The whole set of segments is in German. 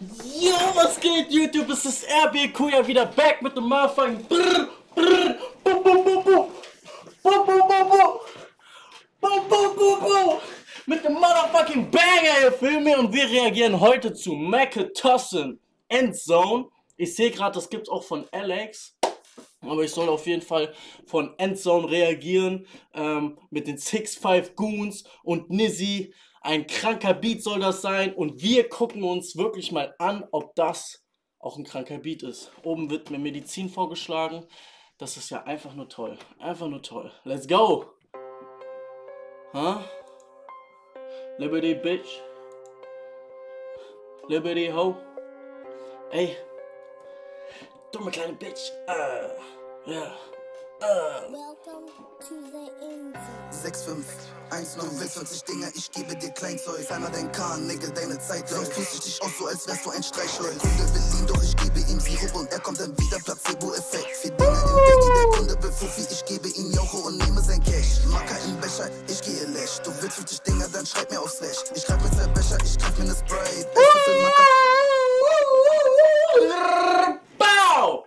Yo, was geht, YouTube? Es ist RBQ ja wieder back mit dem Motherfucking Brrr, Brrr, bu, bu, bu, bu. Bu, bu, bu, bu. Bu, bu, bu, bu. Mit dem Motherfucking Banger, ihr Filme. Und wir reagieren heute zu Macatossin Endzone. Ich sehe gerade, das gibt's auch von Alex. Aber ich soll auf jeden Fall von Endzone reagieren. Ähm, mit den 6-5 Goons und Nizzy. Ein kranker Beat soll das sein. Und wir gucken uns wirklich mal an, ob das auch ein kranker Beat ist. Oben wird mir Medizin vorgeschlagen. Das ist ja einfach nur toll. Einfach nur toll. Let's go! Huh? Liberty, bitch. Liberty, ho. Ey. Dumme kleine Bitch. Äh. Ja. Äh. Welcome to the Insel. 6, 5, 1, 9, 40 Dinger, ich gebe dir Kleinzeug. Einmal dein Kahn, Nigga, deine Zeit läuft. Sonst ich dich aus, so als wärst du ein Streichholz. Kunde will ihn, doch ich gebe ihm Sirup und er kommt dann wieder. Placebo-Effekt. Vier Dinger im Baggy, der Kunde will Fuffi. Ich gebe ihm Jocho und nehme sein Cash. Macker im Becher, ich gehe läsch. Du willst 50 Dinger, dann schreib mir auf Slash. Ich greif mir zwei Becher, ich greif mir ne. Bau!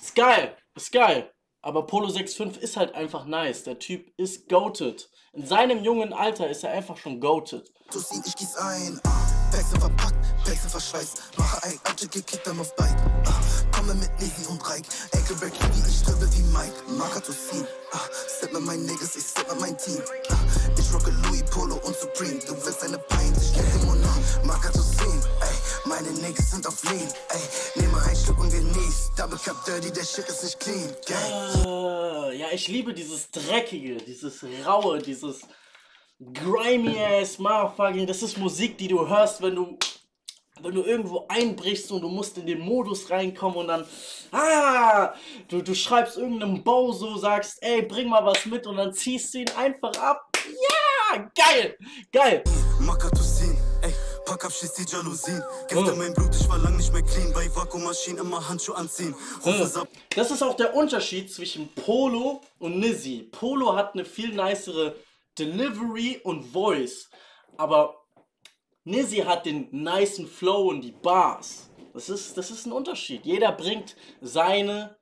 Ist geil, ist geil. Aber Polo 6.5 ist halt einfach nice. Der Typ ist goated. In seinem jungen Alter ist er einfach schon goated. Tussin, ich gieß ein. Ah, sind verpackt, sind verschweißt. Mache ein Abcheck, gekickt dann auf Bike. Ah, komme mit Nisi und Reik. Enkelberg, Kiwi, ich ströbe wie Mike. Marker Tussin. Ah, step mit meinen Niggas, ich step mit mein Team. Ah, ich rocke Louis, Polo und Supreme. Du willst eine Pint, ich dir Monon. Marker Tussin. Ey, meine Niggas sind auf Lean. Ey, nehme ein und genieß. Double Cup Dirty, der Shit ist nicht clean. Gang. Äh, ja, ich liebe dieses Dreckige, dieses Raue, dieses grimy ass motherfucking. Das ist Musik, die du hörst, wenn du, wenn du irgendwo einbrichst und du musst in den Modus reinkommen und dann, ah, du, du schreibst irgendeinem Bau so, sagst, ey, bring mal was mit und dann ziehst du ihn einfach ab. Ja, geil, geil. Ey, pack ab, schieß die Jalousien. Gifte mein Blut, ich war lang nicht mehr clean. Bei Vakuummaschinen immer Handschuhe anziehen. Sab Das ist auch der Unterschied zwischen Polo und Nizzy. Polo hat eine viel nicere Delivery und Voice, aber Nizzy hat den nicen Flow und die Bars. Das ist, das ist ein Unterschied. Jeder bringt seine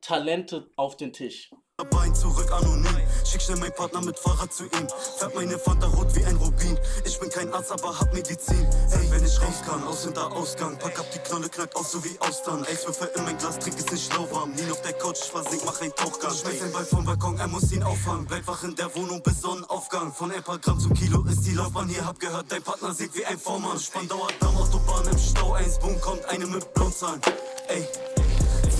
Talente auf den Tisch. Bein zurück anonym. Schick schnell mein Partner mit Fahrrad zu ihm. Färb meine Fanta rot wie ein Rubin. Ich bin kein Arzt, aber hab Medizin. Ey, wenn ich raus kann, aus hinter Ausgang. Pack ab die Knolle, knackt aus so wie Austern. Eiswürfel in mein Glas, trink es nicht lauwarm. Nie auf der Couch, ich versink, mach ein Tauchgang. Schmeiß den Ball vom Balkon, er muss ihn auffangen. Bleib wach in der Wohnung bis Sonnenaufgang. Von ein paar Gramm zum Kilo ist die Laufbahn hier. Hab gehört, dein Partner sieht wie ein V-Mann. Spandauer Damm, Autobahn im Stau. Eins, Boom, kommt eine mit Blauzahlen. Ey.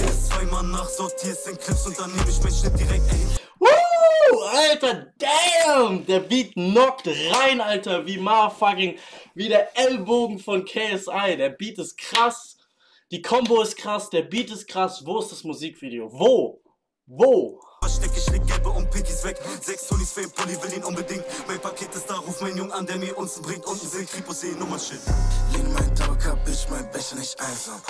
Erst zweimal nachsortierst den Clips und dann nehm ich mein Schnitt direkt, ey. Alter, damn! Der Beat knockt rein, Alter, wie motherfucking, wie der Ellbogen von KSI. Der Beat ist krass, die Combo ist krass, der Beat ist krass. Wo ist das Musikvideo? Wo? Wo? Versteck, ich leg gelbe und Pinkies weg. Sechs Honis für den Pulli, will ihn unbedingt. Mein Paket ist da, ruf mein Jung an, der mir unten bringt. Unten sind Kripos, eh Nummernschild. Lehne mein Tabak Bitch, mein Becher nicht einsam.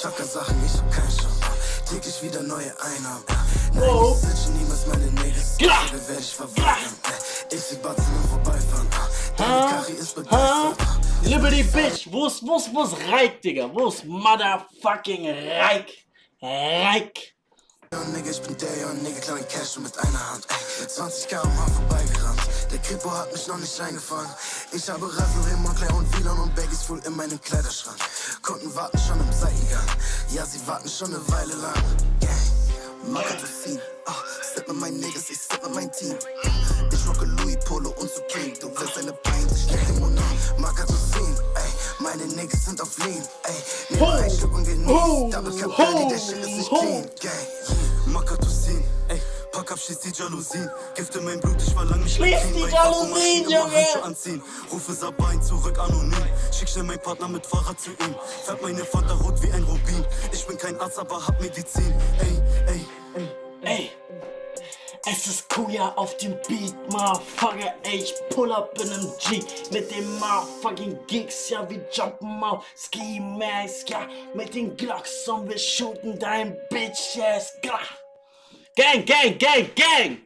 Chaka Sachen, ich hab keinen Scham. Täglich wieder neue Einnahmen. Nein, Oh. ich switche niemals meine Niggas. Klar. Diese werd ich verweigern. Ich seh Batzen und vorbeifahren. Deine Kari ist begeistert. Liberty Bitch, wo ist, wo ist, wo ist Reik, Digga? Wo ist motherfucking Reik? Reik. Nigga, ich bin der, Nigga, kleine Cash und mit einer Hand. Ey, 20 km/h vorbeigerannt. Der Kripo hat mich noch nicht eingefangen. Ich habe Reifen, Remontler und WLAN und Baggies full in meinem Kleiderschrank. Kunden warten schon im Seitengang. Ja, sie warten schon eine Weile lang. Gang, Tussin. Ah, step mit meinen Niggas, ich step mit mein Team. Ich rocke Louis, Polo und Supreme. Du willst eine Pint, ich dir Monon. Macker Tussin, ey, meine Niggas sind auf Lean. Ey, nimm ein Stück und genieß. Double Cup der Shit ist nicht clean. Gang, ey, pack ab, schieß die Jalousien. Gifte mein Blut, ich war lang nicht Schließ die Jalousien, Junge. Anziehen. Rufe Sabain zurück anonym. Schick schnell mein Partner mit Fahrrad zu ihm. Färb meine Fanta rot wie ein Rubin. Ich bin kein Arzt, aber hab Medizin. Ey, ey, ey. Ey, es ist Kuya auf dem Beat, motherfucker. Ey, ich pull up in einem G mit den motherfucking Gigs, ja, wir jumpen auf Ski Mask, ja, mit den Glocks und wir shooten dein Bitch ass, klar. Gang, gang, gang, gang!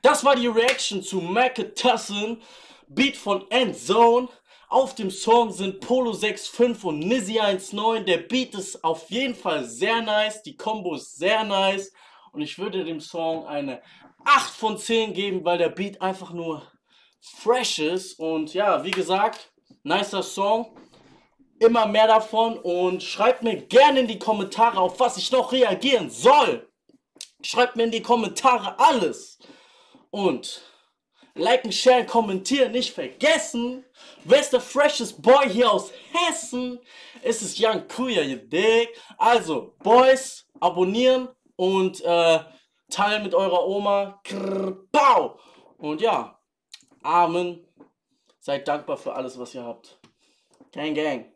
Das war die Reaction zu Macatossin, Beat von Endzone. Auf dem Song sind Polo 6.5 und Nizzy 1.9. Der Beat ist auf jeden Fall sehr nice. Die Combo ist sehr nice. Und ich würde dem Song eine 8 von 10 geben, weil der Beat einfach nur fresh ist. Und ja, wie gesagt, nicer Song. Immer mehr davon. Und schreibt mir gerne in die Kommentare, auf was ich noch reagieren soll. Schreibt mir in die Kommentare alles. Und liken, share, kommentieren nicht vergessen. Wer ist der freshest Boy hier aus Hessen? Es ist Young Kuya, you dig? Also, Boys, abonnieren und äh, teilen mit eurer Oma. Krrr, pow! Und ja, Amen. Seid dankbar für alles, was ihr habt. Gang, gang.